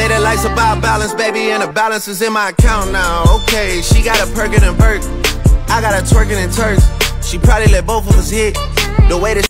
say that life's about balance, baby, and the balance is in my account now. Okay, she got a perkin' and perk. I got a twerking and turks. She probably let both of us hit. The way that